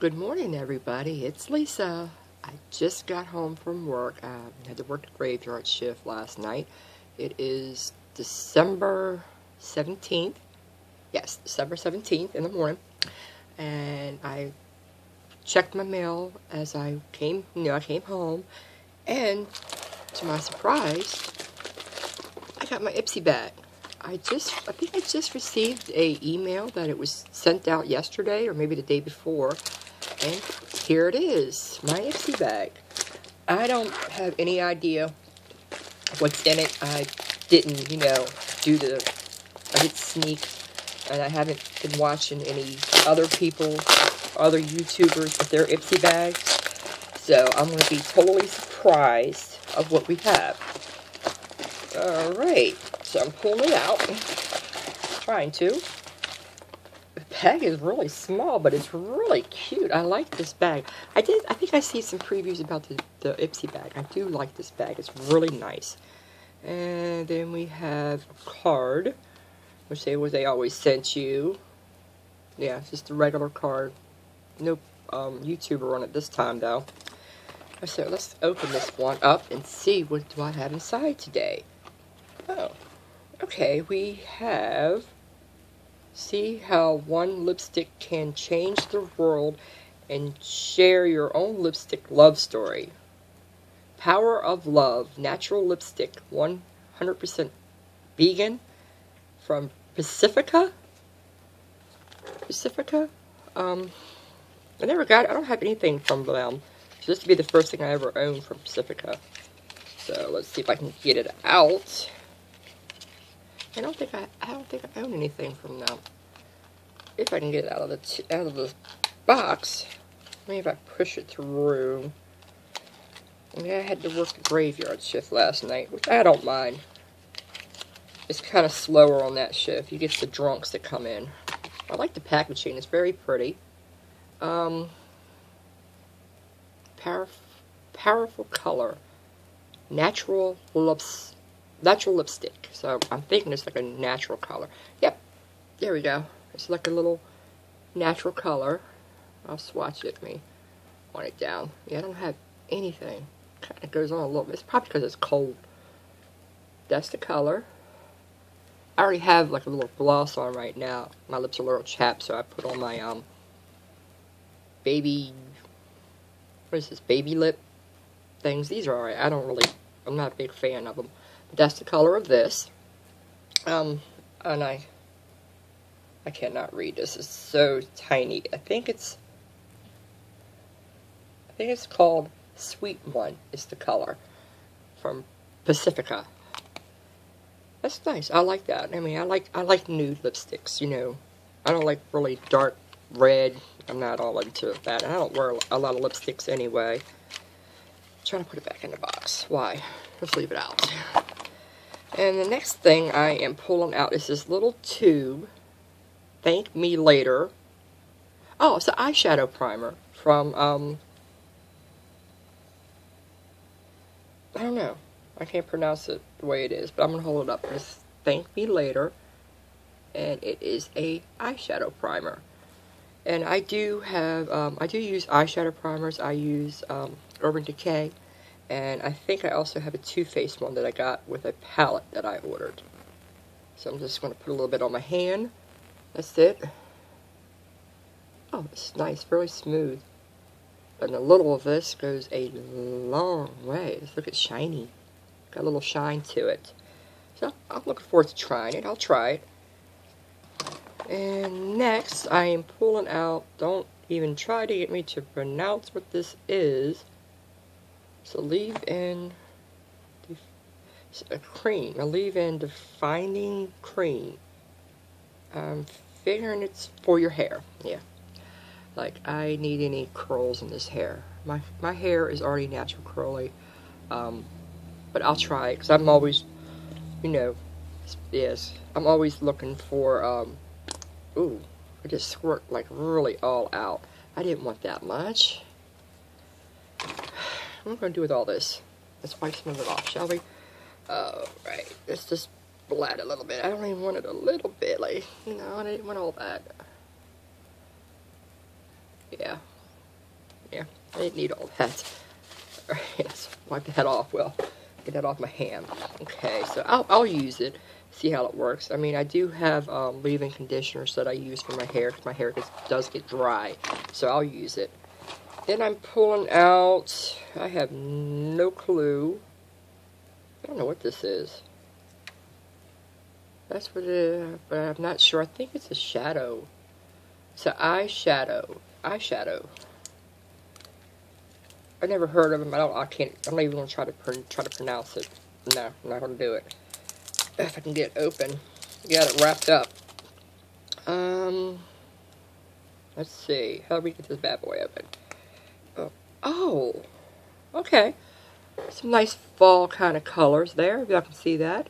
Good morning, everybody. It's Lisa. I just got home from work. I had to work the graveyard shift last night. It is December 17th. Yes, December 17th in the morning. And I checked my mail as I came, you know, I came home. And to my surprise, I got my Ipsy bag. I just, I think I just received a email that it was sent out yesterday or maybe the day before. And here it is, my Ipsy bag. I don't have any idea what's in it. I didn't, you know, do the, I did sneak, and I haven't been watching any other people, other YouTubers with their Ipsy bags. So I'm going to be totally surprised of what we have. Alright, so I'm pulling it out. Trying to. Bag is really small, but it's really cute. I like this bag. I did. I think I see some previews about the, the Ipsy bag. I do like this bag. It's really nice. And then we have a card, which they was they always sent you. Yeah, it's just a regular card. No um, YouTuber on it this time though. So let's open this one up and see what do I have inside today. Oh, okay, we have See how one lipstick can change the world and share your own lipstick love story. Power of Love Natural Lipstick 100% vegan from Pacifica. Pacifica? Um, I never got, I don't have anything from them. So this would be the first thing I ever owned from Pacifica. So let's see if I can get it out. I don't think I, I don't think I own anything from them. If I can get it out of the out of the box, maybe if I push it through. I I had to work the graveyard shift last night, which I don't mind. It's kind of slower on that shift. You get the drunks that come in. I like the packaging. It's very pretty. Um, power, powerful color. Natural lips natural lipstick. So I'm thinking it's like a natural color. Yep, there we go. It's like a little natural color. I'll swatch it. me want it down. Yeah, I don't have anything. Kind of goes on a little bit. It's probably because it's cold. That's the color. I already have like a little gloss on right now. My lips are a little chapped, so I put on my um baby. What is this? Baby lip things. These are alright. I don't really. I'm not a big fan of them. That's the color of this. Um, and I, I cannot read. This is so tiny. I think it's, I think it's called Sweet One is the color from Pacifica. That's nice. I like that. I mean, I like I like nude lipsticks. You know, I don't like really dark red. I'm not all into that. I don't wear a lot of lipsticks anyway. I'm trying to put it back in the box. Why? Let's leave it out. And the next thing I am pulling out is this little tube. Thank me later. Oh, it's an eyeshadow primer from, um, I don't know. I can't pronounce it the way it is, but I'm going to hold it up. It's Thank Me Later. And it is a eyeshadow primer. And I do have, um, I do use eyeshadow primers. I use um, Urban Decay. And I think I also have a Too Faced one that I got with a palette that I ordered. So I'm just going to put a little bit on my hand. That's it. Oh, it's nice, very smooth. And a little of this goes a long way. Look, it's shiny. Got a little shine to it. So I'm looking forward to trying it. I'll try it. And next, I am pulling out, don't even try to get me to pronounce what this is. So leave in a cream. I leave in defining cream. I'm figuring it's for your hair. Yeah. Like, I need any curls in this hair. My, my hair is already natural curly. Um, but I'll try it, because I'm always, you know, yes, I'm always looking for, um, ooh, I just squirt, like, really all out. I didn't want that much. What am I to do with all this? Let's wipe some of it off, shall we? Alright, let's just blend a little bit. I don't even want it a little bit, like, you know, I didn't want all that. Yeah, Yeah, I didn't need all that. Alright, let's wipe that off. Well, get that off my hand. Okay, so I'll, I'll use it, see how it works. I mean, I do have um, leave-in conditioners that I use for my hair because my hair gets, does get dry. So I'll use it. Then I'm pulling out, I have no clue. I don't know what this is. That's what it is, but I'm not sure. I think it's a shadow. It's an eyeshadow. Eyeshadow. I never heard of them. I don't. I can't. I'm not even gonna try to try to pronounce it. No, I'm not gonna do it. If I can get it open, got it wrapped up. Um, let's see. How do we get this bad boy open? Oh, oh okay. Some nice fall kind of colors there. If y'all can see that.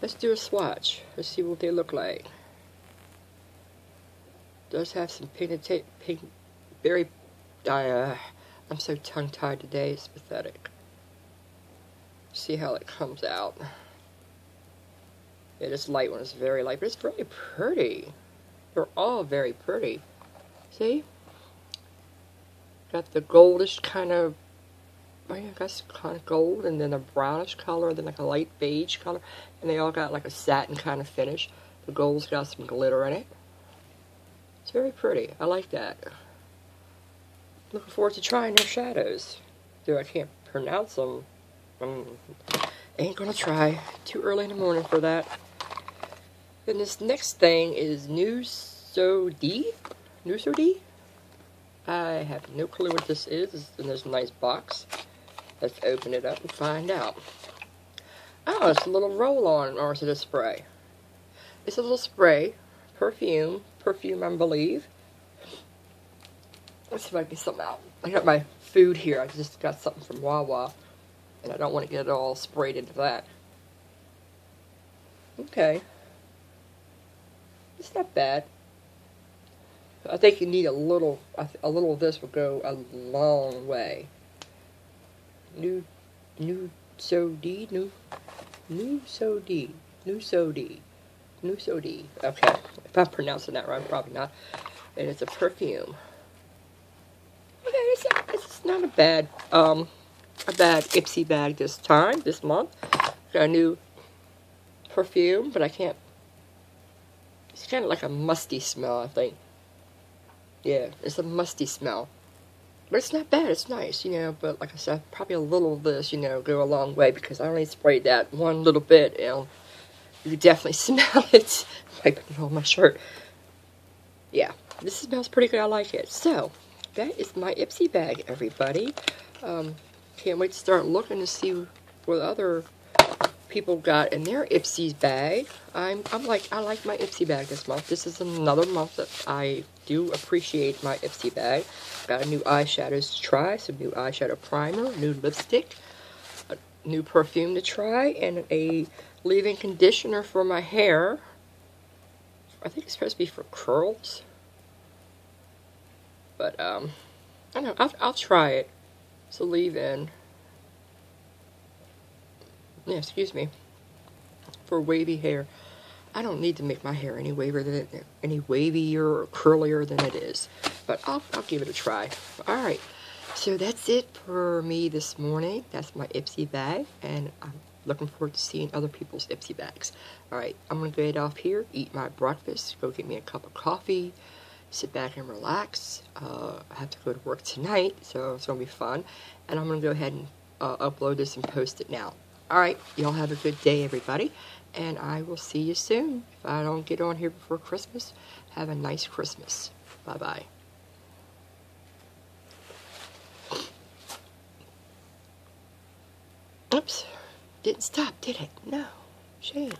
Let's do a swatch. Let's see what they look like. Does have some pigmented, pink, very, uh, I'm so tongue-tied today, it's pathetic. See how it comes out. It is light one is very light, but it's very pretty. They're all very pretty. See? Got the goldish kind of I got kind of gold, and then a brownish color, then like a light beige color, and they all got like a satin kind of finish. The gold's got some glitter in it. It's very pretty. I like that. Looking forward to trying their shadows. Though I can't pronounce them. Um, ain't gonna try. Too early in the morning for that. And this next thing is Nuso D? Nuso D? I have no clue what this is. And there's a nice box. Let's open it up and find out. Oh, it's a little roll-on, or is it a spray? It's a little spray, perfume, perfume, I believe. Let's see if I can get something out. I got my food here. I just got something from Wawa, and I don't want to get it all sprayed into that. Okay. It's not bad. I think you need a little, a little of this will go a long way new, new so D, new, new so D, new so D, new so D. Okay, if I'm pronouncing that right, probably not. And it's a perfume. Okay, it's, it's not a bad, um, a bad Ipsy bag this time, this month. Got a new perfume, but I can't. It's kind of like a musty smell, I think. Yeah, it's a musty smell. But it's not bad, it's nice, you know, but like I said, probably a little of this, you know, go a long way because I only sprayed that one little bit and you definitely smell it. Wiping it on my shirt. Yeah, this smells pretty good, I like it. So, that is my Ipsy bag, everybody. Um, can't wait to start looking to see what other people got in their Ipsy bag. I'm, I'm like, I like my Ipsy bag this month. This is another month that I do appreciate my Ipsy bag. Got a new eyeshadows to try, some new eyeshadow primer, new lipstick, a new perfume to try, and a leave-in conditioner for my hair. I think it's supposed to be for curls. But, um, I don't know, I'll, I'll try it. It's a leave-in yeah, excuse me, for wavy hair. I don't need to make my hair any wavier than any wavier or curlier than it is, but I'll I'll give it a try. All right, so that's it for me this morning. That's my Ipsy bag, and I'm looking forward to seeing other people's Ipsy bags. All right, I'm gonna get off here, eat my breakfast, go get me a cup of coffee, sit back and relax. Uh, I have to go to work tonight, so it's gonna be fun, and I'm gonna go ahead and uh, upload this and post it now. All right, y'all have a good day, everybody, and I will see you soon. If I don't get on here before Christmas, have a nice Christmas. Bye-bye. Oops, didn't stop, did it? No, shame.